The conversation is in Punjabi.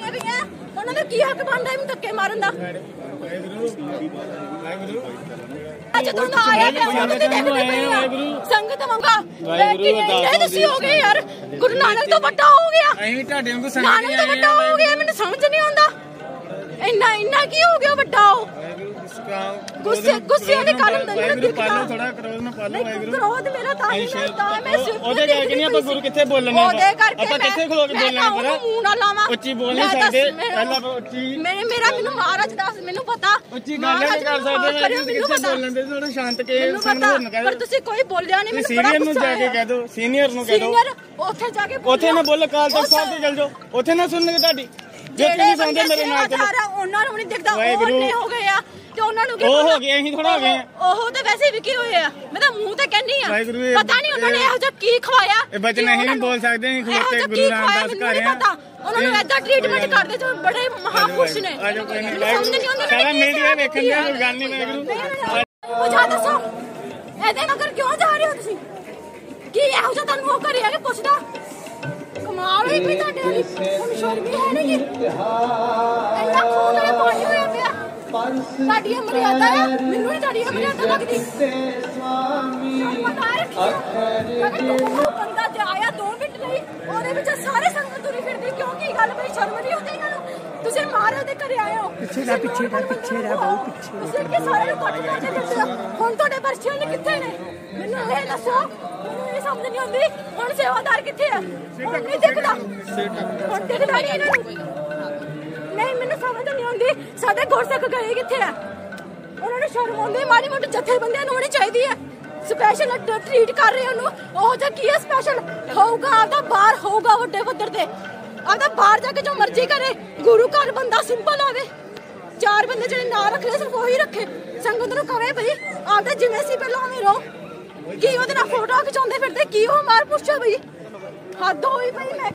ਮਾਰਦੀਆਂ ਪਈਆਂ। ਉਹਨਾਂ ਦਾ ਕੀ ਹੱਕ ਬਣਦਾ ਇਹਨੂੰ ਧੱਕੇ ਮਾਰਨ ਦਾ? ਅੱਜ ਤੋਂ ਨਾ ਆਇਆ ਤੇ ਸੰਗਤ ਦੇਖਦੇ ਮੰਗਾ ਤੁਸੀਂ ਹੋ ਗਏ ਯਾਰ ਗੁਰੂ ਨਾਨਕ ਤੋਂ ਵੱਡਾ ਹੋ ਗਿਆ। ਅਸੀਂ ਤੁਹਾਡੇ ਵਾਂਗੂ ਸੰਗਤ ਨਾਨਕ ਤੋਂ ਵੱਡਾ ਹੋ ਗਿਆ ਮੈਨੂੰ ਸਮਝ ਨਹੀਂ ਆਉਂਦਾ। ਇੰਨਾ ਇੰਨਾ ਕੀ ਹੋ ਗਿਆ ਵੱਡਾ ਉਹ? ਗੁੱਸੇ ਗੁੱਸੇ ਦੇ ਕਾਰਨ ਤਾਂ ਨਹੀਂ ਦਿਖਦਾ ਥੋੜਾ ਕਰੋਜ਼ ਨਾ ਪਾਲੋ ਨਹੀਂ ਕ੍ਰੋਧ ਮੇਰਾ ਤਾਂ ਹੀ ਨਾ- ਤਾਂ ਮੈਂ ਸਿਰਫ ਉਹਦੇ ਕਰਕੇ ਨਹੀਂ ਆਪਾਂ ਗੁਰੂ ਕਿੱਥੇ ਬੋਲਣੇ ਆ? ਉਹਦੇ ਕਰਕੇ ਆਪਾਂ ਕਿੱਥੇ ਖਲੋ ਕੇ ਮੈਂ ਬੋਲਣਾ ਤਾਂ ਪਰਾ? ਉਹਨੂੰ ਮੂੰਹ ਨਾ ਲਾਵਾਂ। ਉੱਚੀ ਬੋਲ ਮੈਂ ਨਹੀਂ ਦੱਸ ਸਕਦੇ ਮੈਨੂੰ- ਪਹਿਲਾਂ ਆਪਾਂ ਉੱਚੀ ਮੇਰੇ ਮੇਰਾ ਮੈਨੂੰ ਮਹਾਰਾਜ ਦੱਸ ਮੈਨੂੰ ਪਤਾ। ਉੱਚੀ ਗੱਲ ਨਹੀਂ ਕਰ ਸਕਦੇ ਮੈਂ ਕਰਿਓ, ਕਿੱਥੇ ਮੈਨੂੰ ਪਤਾ। ਬੋਲਣ ਦੇ? ਥੋੜਾ ਸ਼ਾਂਤ ਕੇ ਮੈਨੂੰ ਸਾਨੂੰ ਹੋਰ ਨਾ ਪਤਾ ਕਹਿ ਪਰ ਤੁਸੀਂ ਕੋਈ ਬੋਲਿਆ ਨਹੀਂ ਮੈਨੂੰ ਬੜਾ ਸੀਨੀਅਰ ਨੂੰ ਗੁੱਸਾ ਜਾ ਕੇ ਆਇਆ। ਕਹਿ ਦਿਓ ਸੀਨੀਅਰ ਨੂੰ ਕਹਿ ਦਿਓ। ਸੀਨੀਅਰ ਉੱਥੇ ਜਾ ਕੇ ਉੱਥੇ ਨਾ ਬੋਲੋ ਕਾਲ ਤੱਕ ਸਾਹਿਬ ਤੇ ਚੱਲ ਜਾਓ। ਉੱਥੇ ਨਾ ਸੁਣਨਗੇ ਤੁਹਾਡੀ। ਜੇ ਤੁਸੀਂ ਸੁਣਦੇ ਮੇਰੇ ਨਾਲ ਚਲੋ। ਉਹਨਾਂ ਨੂੰ ਨਹੀਂ ਦਿਖਦਾ ਉਹ। ਅੰਨੇ ਹੋ ਗਏ। ਆ ਤੇ ਉਹਨਾਂ ਨੂੰ ਕੀ ਉਹ? ਹੋ ਗਏ, ਅਸੀਂ ਥੋੜ੍ਹਾ ਹੋ ਗਏ। ਉਹ ਤਾਂ ਵੈਸੇ ਵੀ ਕੀ ਹੋਏ ਆ? ਮੈਂ ਤਾਂ ਮੂੰਹ ਤੇ ਕਹਿੰਨੀ ਆ। ਪਤਾ ਨਹੀਂ ਉਹਨਾਂ ਨੇ ਇਹੋ ਜਿਹਾ ਕੀ ਖਵਾਇਆ ਇਹ ਬਚਨ ਕਿ ਅਸੀਂ ਨਹੀਂ ਬੋਲ ਸਕਦੇ, ਅਸੀਂ ਖਲੋਤੇ ਗੁਰੂ ਕੀ ਰਾਮਦਾਸ ਘਰ ਆ। ਉਹਨਾਂ ਨੂੰ ਐਦਾਂ ਟ੍ਰੀਟਮੈਂਟ ਕਰਦੇ ਜੋ ਬੜੇ ਮਹਾਪੁਰਸ਼ ਨੇ। ਸਾਰਾ ਕੀ ਮੀਡੀਆ ਵੇਖਣ ਦੀ। ਕੋਈ ਗੱਲ ਨਹੀਂ ਵਾਹਿਗੁਰੂ। ਉਹ ਜਾ ਦੱਸੋ। ਇਹਦੇ ਮਗਰ ਕਿਉਂ ਜਾ ਰਹੇ ਹੋ ਤੁਸੀਂ? ਕੀ ਇਹੋ ਜਿਹਾ ਤੁਹਾਨੂੰ ਉਹ ਕਰਿਆ ਕਿ ਪੁੱਛਦਾ? ਕਮਾਲ ਹੋਈ ਪਈ ਤੁਹਾਡੇ ਵਾਲੀ। ਹੁਣ ਸ਼ਰਮ ਹੀ ਹੈ ਨਹੀਂ। ਇੰਨਾ ਖੂਨ ਨਾਲ ਪਾਣੀ ਹੋਇਆ ਸਾਡੀ ਇਹ ਮਰਿਆਦਾ ਆ ਮੈਨੂੰ ਨਹੀਂ ਤੁਹਾਡੀ ਇਹ ਮਰਿਆਦਾ ਲੱਗਦੀ ਬੰਦਾ ਤੇ ਆਇਆ 2 ਮਿੰਟ ਲਈ ਉਹਦੇ ਵਿੱਚ ਸਾਰੇ ਸੰਗਤ ਤੁਰੀ ਫਿਰਦੀ ਕਿਉਂ ਕੀ ਗੱਲ ਬਈ? ਸ਼ਰਮ ਨਹੀਂ ਹੁੰਦੀ ਇਹਨਾਂ ਨੂੰ? ਤੁਸੀਂ ਮਹਾਰਾਜ ਦੇ ਘਰੇ ਆਏ ਹੋ। ਪਿੱਛੇ ਦਾ ਪਿੱਛੇ ਦਾ ਪਿੱਛੇ ਦਾ ਬਹੁਤ ਪਿੱਛੇ ਤੁਸੀਂ ਕਿ ਸਾਰੇ ਨੂੰ ਕੱਟ ਕਰਦੇ ਫਿਰਦੇ ਹੋ। ਹੁਣ ਤੁਹਾਡੇ ਪਰਚੀਆਂ ਨੇ ਕਿੱਥੇ ਨੇ? ਮੈਨੂੰ ਇਹ ਦੱਸੋ। ਮੈਨੂੰ ਇਹ ਸਮਝ ਨਹੀਂ ਆਉਂਦੀ। ਹੁਣ ਸੇਵਾਦਾਰ ਕਿੱਥੇ ਆ? ਹੁਣ ਨਹੀਂ ਦਿਖਦਾ। ਹੁਣ ਦਿਖਦਾ ਨਹੀਂ ਇਹਨਾਂ ਨੂੰ। ਨਹੀਂ, ਮੈਨੂੰ ਸਮਝ ਨਹੀਂ ਆਉਂਦੀ। ਸਾਡੇ ਗੁਰਸਿੱਖ ਗਏ ਕਿੱਥੇ ਆ? ਉਹਨਾਂ ਨੂੰ ਸ਼ਰਮ ਆਉਂਦੀ ਮਾੜੀ ਮੋਟੀ ਜਥੇਬੰਦੀਆਂ ਨੂੰ ਹੋਣੀ ਚਾਹੀਦੀ ਹੈ। ਸਪੈਸ਼ਲ ਟ੍ਰੀਟ ਕਰ ਰਹੇ ਉਹਨੂੰ। ਉਹ ਜਿਹਾ ਕੀ ਹੈ ਸਪੈਸ਼ਲ ਹੋਊਗਾ, ਆਪਦਾ ਬਾਹਰ ਹੋਊਗਾ ਵੱਡੇ ਪੱਧਰ ਤੇ। ਆਪਦਾ ਬਾਹਰ ਜਾ ਕੇ ਜੋ ਮਰਜ਼ੀ ਕਰੇ, ਗੁਰੂ ਘਰ ਬੰਦਾ ਸਿੰਪਲ ਆਵੇ। ਚਾਰ ਬੰਦੇ ਜਿਹੜੇ ਨਾਂ ਰੱਖ ਲਏ, ਸਿਰਫ ਉਹੀ ਰੱਖੇ। ਸੰਗਤ ਨੂੰ ਕਵੇ ਭਈ, ਆਪਦਾ ਜਿਵੇਂ ਸੀ, ਪਹਿਲਾਂ ਉਵੇਂ ਰਹੋ। ਕੀ ਉਹਦੇ ਨਾਲ ਫੋਟੋ ਖਿਚਾਉਂਦੇ ਫਿਰਦੇ, ਕੀ ਉਹ ਮਾਰ ਪੁੱਛੋ ਭਈ? ਹੱਦ ਹੋਈ ਭਈ ਮੈਂ।